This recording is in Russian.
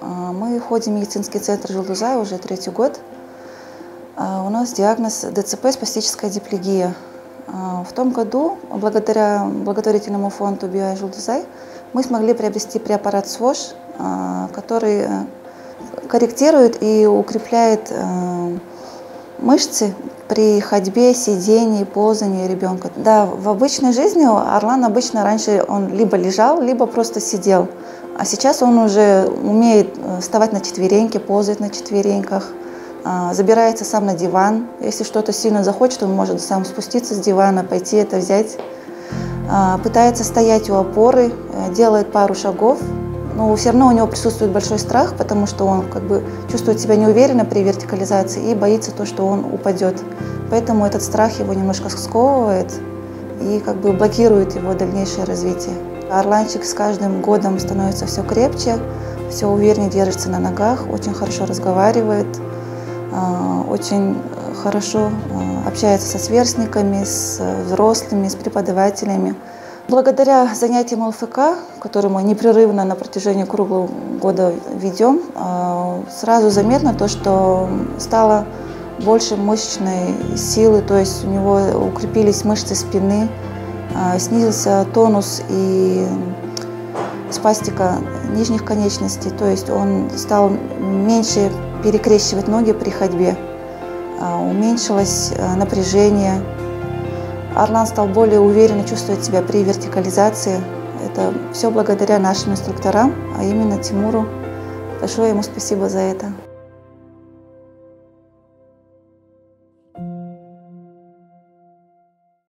А, мы ходим в медицинский центр Желтузай уже третий год. А, у нас диагноз ДЦП спастическая диплегия. А, в том году, благодаря благотворительному фонду Био Желтузай, мы смогли приобрести препарат СВОШ, который э, корректирует и укрепляет э, мышцы при ходьбе, сидении, ползании ребенка. Да, в обычной жизни Орлан обычно раньше он либо лежал, либо просто сидел. А сейчас он уже умеет э, вставать на четвереньки, ползать на четвереньках, а, забирается сам на диван. Если что-то сильно захочет, он может сам спуститься с дивана, пойти это взять. А, пытается стоять у опоры, э, делает пару шагов, но все равно у него присутствует большой страх, потому что он как бы чувствует себя неуверенно при вертикализации и боится то, что он упадет. Поэтому этот страх его немножко сковывает и как бы блокирует его дальнейшее развитие. Орланчик с каждым годом становится все крепче, все увереннее держится на ногах, очень хорошо разговаривает, а, очень хорошо а, общается со сверстниками, с взрослыми, с преподавателями. Благодаря занятиям ЛФК, которые мы непрерывно на протяжении круглого года ведем, а, сразу заметно то, что стало больше мышечной силы, то есть у него укрепились мышцы спины, снизился тонус и спастика нижних конечностей, то есть он стал меньше перекрещивать ноги при ходьбе, а, уменьшилось а, напряжение. Орлан стал более уверенно чувствовать себя при вертикализации. Это все благодаря нашим инструкторам, а именно Тимуру. Большое ему спасибо за это.